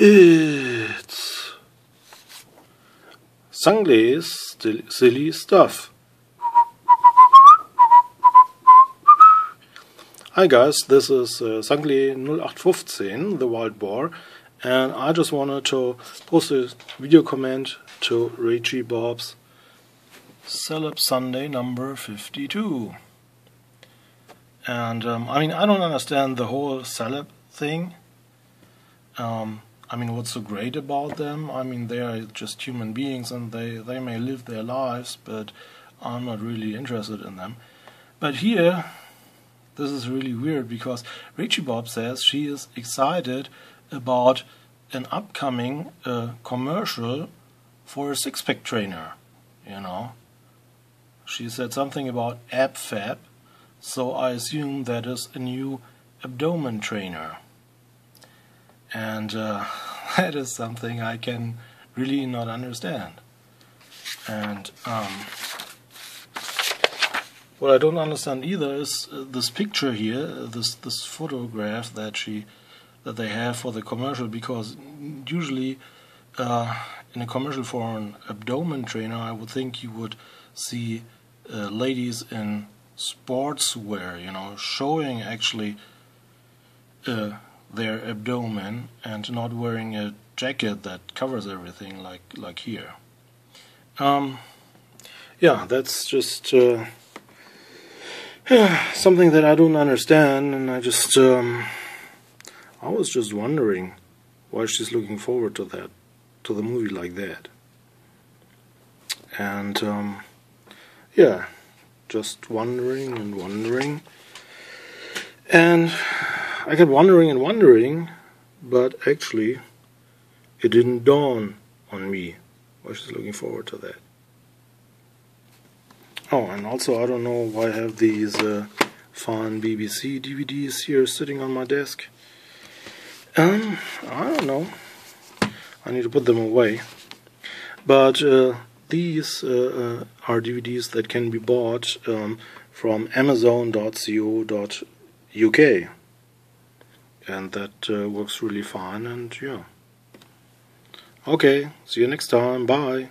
It's Sanglier's silly stuff. Hi guys, this is uh, Sanglier 0815, the wild boar, and I just wanted to post a video comment to Rachybop's Celeb Sunday number 52. And um, I mean, I don't understand the whole celeb thing. Um, I mean, what's so great about them? I mean, they are just human beings and they, they may live their lives, but I'm not really interested in them. But here, this is really weird because Rachybop says she is excited about an upcoming uh, commercial for a six pack trainer. You know, she said something about AbFab, so I assume that is a new abdomen trainer and uh, that is something I can really not understand. And um, what I don't understand either is uh, this picture here, this this photograph that she that they have for the commercial, because usually uh, in a commercial for an abdomen trainer, I would think you would see uh, ladies in sportswear, you know, showing actually uh, their abdomen and not wearing a jacket that covers everything like like here. Um, yeah, that's just uh, something that I don't understand, and I just um, I was just wondering why she's looking forward to that to the movie like that, and um, yeah, just wondering and wondering, and. I kept wondering and wondering, but actually, it didn't dawn on me. I was just looking forward to that. Oh, and also, I don't know why I have these uh, fun BBC DVDs here sitting on my desk. Um, I don't know. I need to put them away. But uh, these uh, uh are DVDs that can be bought um, from Amazon.co.uk and that uh, works really fine and yeah. Okay see you next time bye